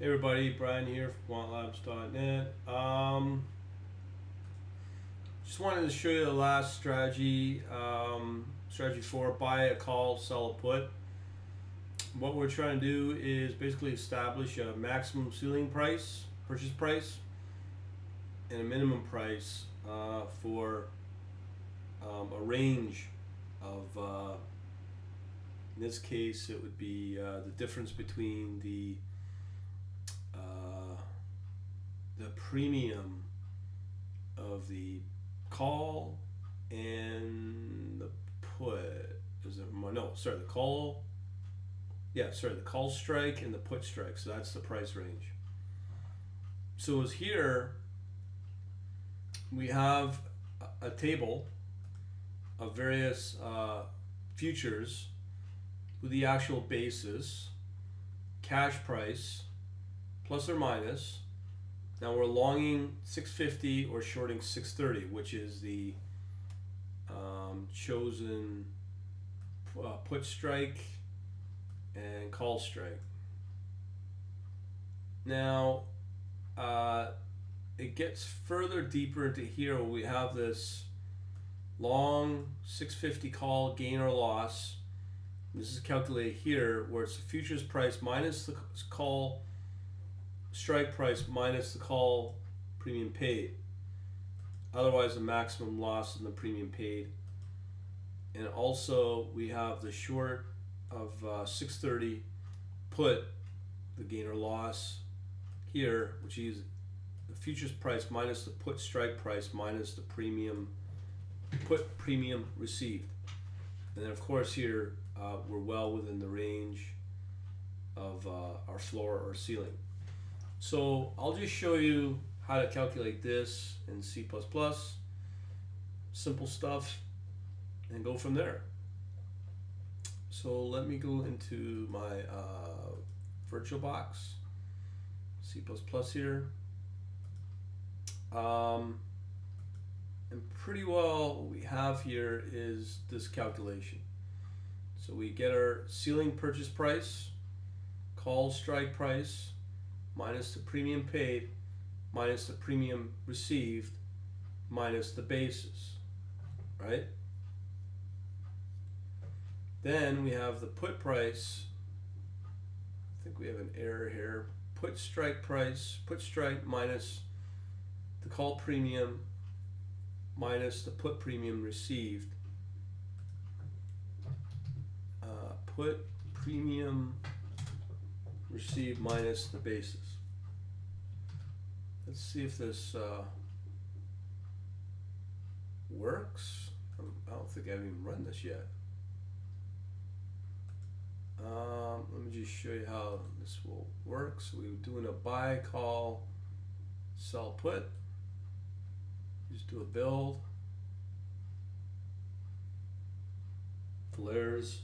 Hey everybody, Bryan here from quantlabs.net. Um, just wanted to show you the last strategy, um, strategy four, buy a call, sell a put. What we're trying to do is basically establish a maximum ceiling price, purchase price, and a minimum price uh, for um, a range of, uh, in this case, it would be uh, the difference between the uh, the premium of the call and the put. Is it no? Sorry, the call. Yeah, sorry, the call strike and the put strike. So that's the price range. So as here, we have a, a table of various uh, futures with the actual basis, cash price, plus or minus. Now we're longing 650 or shorting 630, which is the um, chosen uh, put strike and call strike. Now, uh, it gets further deeper into here where we have this long 650 call gain or loss. This is calculated here where it's the futures price minus the call strike price minus the call premium paid. Otherwise, the maximum loss in the premium paid. And also, we have the short of uh, 630 put, the gain or loss here, which is the futures price minus the put strike price minus the premium put premium received. And then, of course, here uh, we're well within the range of uh, our floor or ceiling. So I'll just show you how to calculate this in C++, simple stuff, and go from there. So let me go into my uh, VirtualBox, C++ here. Um, and pretty well what we have here is this calculation. So we get our ceiling purchase price, call strike price, minus the premium paid minus the premium received minus the basis, right? Then we have the put price. I think we have an error here. Put strike price, put strike minus the call premium minus the put premium received. Uh, put premium received minus the basis. Let's see if this uh, works. I don't think I've even run this yet. Um, let me just show you how this will work. So we're doing a buy, call, sell, put. Just do a build. Flares.